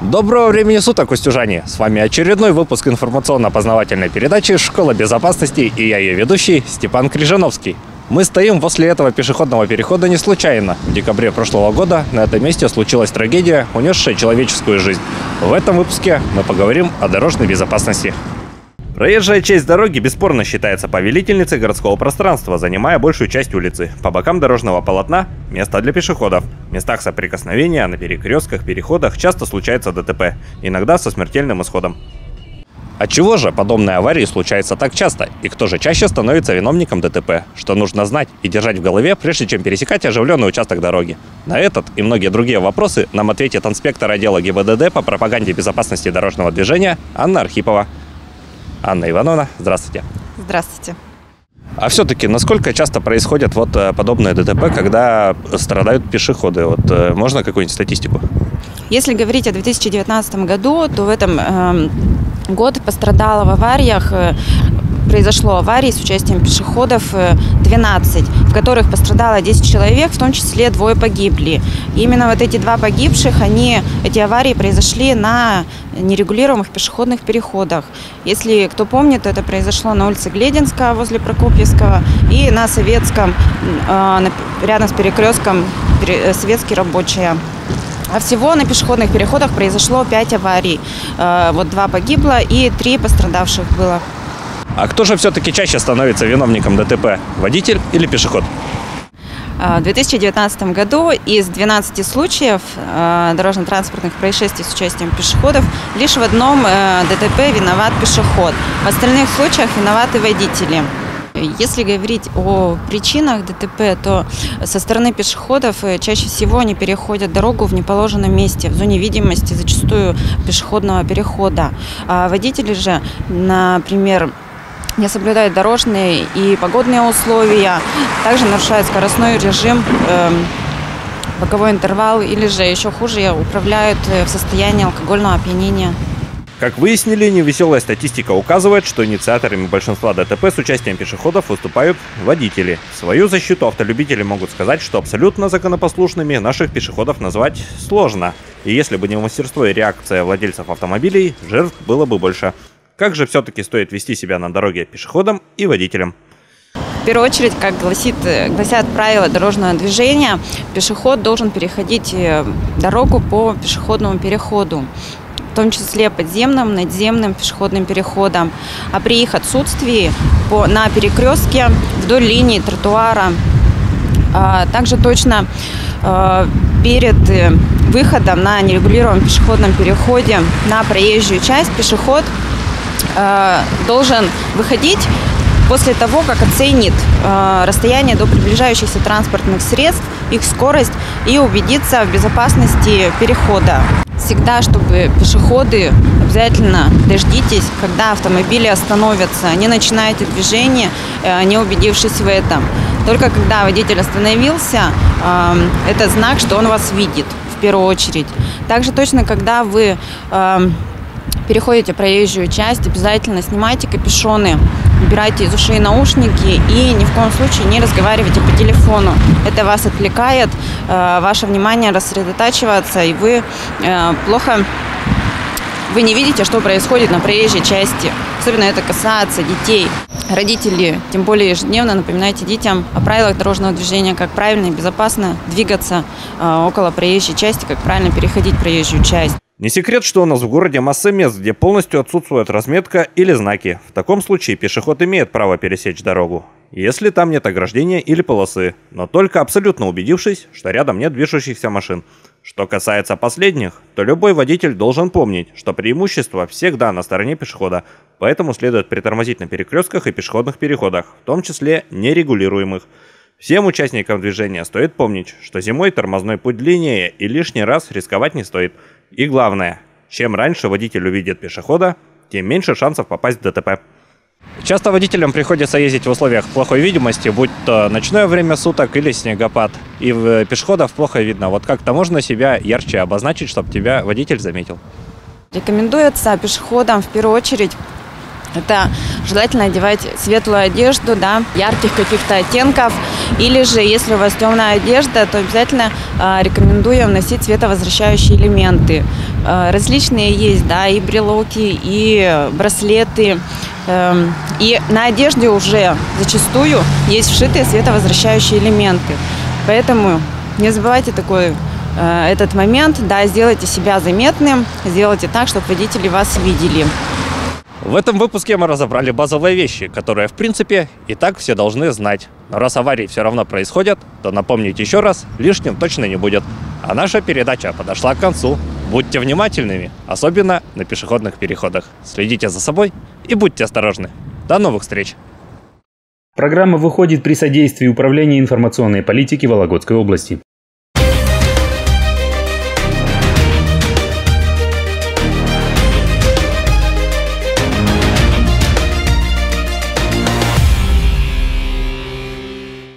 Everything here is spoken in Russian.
Доброго времени суток, устюжане! С вами очередной выпуск информационно-познавательной передачи «Школа безопасности» и я ее ведущий Степан Крижановский. Мы стоим возле этого пешеходного перехода не случайно. В декабре прошлого года на этом месте случилась трагедия, унесшая человеческую жизнь. В этом выпуске мы поговорим о дорожной безопасности. Проезжая часть дороги бесспорно считается повелительницей городского пространства, занимая большую часть улицы. По бокам дорожного полотна – места для пешеходов. В местах соприкосновения, на перекрестках, переходах часто случается ДТП, иногда со смертельным исходом. Отчего же подобные аварии случаются так часто? И кто же чаще становится виновником ДТП? Что нужно знать и держать в голове, прежде чем пересекать оживленный участок дороги? На этот и многие другие вопросы нам ответит инспектор отдела ГИБДД по пропаганде безопасности дорожного движения Анна Архипова. Анна Ивановна, здравствуйте. Здравствуйте. А все-таки, насколько часто происходят вот э, подобные ДТП, когда страдают пешеходы? Вот э, можно какую-нибудь статистику? Если говорить о 2019 году, то в этом э, год пострадало в авариях э, произошло аварий с участием пешеходов 12, э, в которых пострадало 10 человек, в том числе двое погибли. Именно вот эти два погибших, они, эти аварии произошли на нерегулируемых пешеходных переходах. Если кто помнит, это произошло на улице Глединска возле Прокопьевского и на Советском, э, рядом с перекрестком Советский рабочая. А всего на пешеходных переходах произошло 5 аварий. Вот два погибло и три пострадавших было. А кто же все-таки чаще становится виновником ДТП? Водитель или пешеход? А, в 2019 году из 12 случаев а, дорожно-транспортных происшествий с участием пешеходов лишь в одном э, ДТП виноват пешеход. В остальных случаях виноваты водители. Если говорить о причинах ДТП, то со стороны пешеходов э, чаще всего они переходят дорогу в неположенном месте, в зоне видимости зачастую пешеходного перехода. А водители же, например, не соблюдают дорожные и погодные условия, также нарушают скоростной режим, э, боковой интервал или же еще хуже управляют э, в состоянии алкогольного опьянения. Как выяснили, невеселая статистика указывает, что инициаторами большинства ДТП с участием пешеходов выступают водители. В свою защиту автолюбители могут сказать, что абсолютно законопослушными наших пешеходов назвать сложно. И если бы не мастерство и реакция владельцев автомобилей, жертв было бы больше. Как же все-таки стоит вести себя на дороге пешеходом и водителем? В первую очередь, как гласит, гласят правила дорожного движения, пешеход должен переходить э, дорогу по пешеходному переходу в том числе подземным, надземным пешеходным переходам. А при их отсутствии по, на перекрестке вдоль линии тротуара а, также точно а, перед э, выходом на нерегулируемом пешеходном переходе на проезжую часть пешеход Э, должен выходить после того, как оценит э, расстояние до приближающихся транспортных средств, их скорость и убедиться в безопасности перехода. Всегда, чтобы пешеходы обязательно дождитесь, когда автомобили остановятся. Не начинайте движение, э, не убедившись в этом. Только когда водитель остановился, э, это знак, что он вас видит в первую очередь. Также точно, когда вы э, переходите проезжую часть, обязательно снимайте капюшоны, убирайте из ушей наушники и ни в коем случае не разговаривайте по телефону. Это вас отвлекает, э, ваше внимание рассредотачивается, и вы э, плохо вы не видите, что происходит на проезжей части. Особенно это касается детей. Родители, тем более ежедневно напоминайте детям о правилах дорожного движения, как правильно и безопасно двигаться э, около проезжей части, как правильно переходить проезжую часть. Не секрет, что у нас в городе масса мест, где полностью отсутствует разметка или знаки. В таком случае пешеход имеет право пересечь дорогу, если там нет ограждения или полосы, но только абсолютно убедившись, что рядом нет движущихся машин. Что касается последних, то любой водитель должен помнить, что преимущество всегда на стороне пешехода, поэтому следует притормозить на перекрестках и пешеходных переходах, в том числе нерегулируемых. Всем участникам движения стоит помнить, что зимой тормозной путь длиннее и лишний раз рисковать не стоит – и главное, чем раньше водитель увидит пешехода, тем меньше шансов попасть в ДТП. Часто водителям приходится ездить в условиях плохой видимости, будь то ночное время суток или снегопад. И в пешеходов плохо видно. Вот как-то можно себя ярче обозначить, чтобы тебя водитель заметил. Рекомендуется пешеходам в первую очередь Это желательно одевать светлую одежду, да, ярких каких-то оттенков. Или же, если у вас темная одежда, то обязательно э, рекомендую носить цветовозвращающие элементы. Э, различные есть, да, и брелоки, и браслеты. Э, и на одежде уже зачастую есть вшитые световозвращающие элементы. Поэтому не забывайте такой э, этот момент, да, сделайте себя заметным, сделайте так, чтобы водители вас видели. В этом выпуске мы разобрали базовые вещи, которые, в принципе, и так все должны знать. Но раз аварии все равно происходят, то напомнить еще раз лишним точно не будет. А наша передача подошла к концу. Будьте внимательными, особенно на пешеходных переходах. Следите за собой и будьте осторожны. До новых встреч! Программа выходит при содействии Управления информационной политики Вологодской области.